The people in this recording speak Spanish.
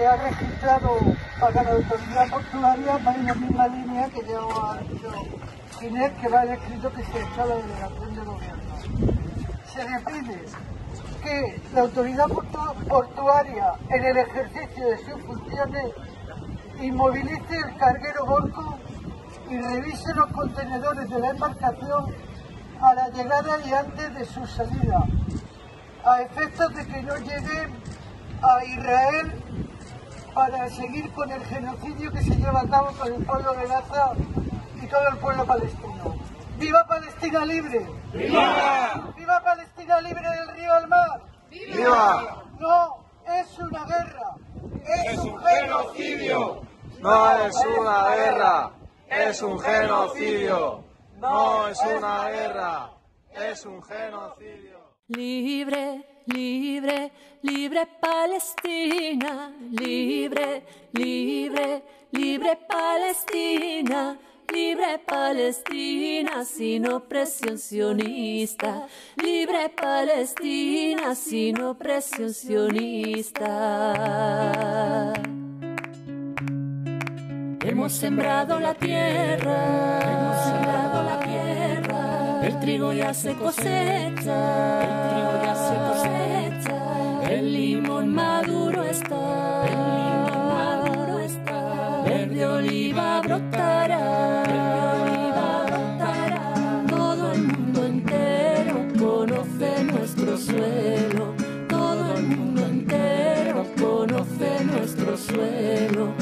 se ha registrado para la autoridad portuaria va en la misma línea que ya ha dicho Ginés, que va el escrito que se ha hecho a la delegación de gobierno. Se le pide que la autoridad portuaria, en el ejercicio de sus funciones, inmovilice el carguero Borco y revise los contenedores de la embarcación a la llegada y antes de su salida, a efectos de que no lleguen a Israel para seguir con el genocidio que se lleva a cabo con el pueblo de Gaza y todo el pueblo palestino. ¡Viva Palestina libre! ¡Viva! ¡Viva Palestina libre del río al mar! ¡Viva! No, es una guerra. Es un genocidio. No es una guerra. Es un genocidio. No es una guerra. Es un genocidio. Libre, libre, libre Palestina, libre, libre, libre Palestina, libre Palestina sin opresión sionista, libre Palestina sin opresión sionista. Hemos sembrado la tierra, hemos sembrado la tierra, el trigo ya se cosecha, el trigo ya se cosecha, el limón maduro está, verde oliva brotará. Oliva brotará. Todo el mundo entero conoce nuestro suelo. Todo el mundo entero conoce nuestro suelo.